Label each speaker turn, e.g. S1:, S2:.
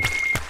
S1: Mm-hmm.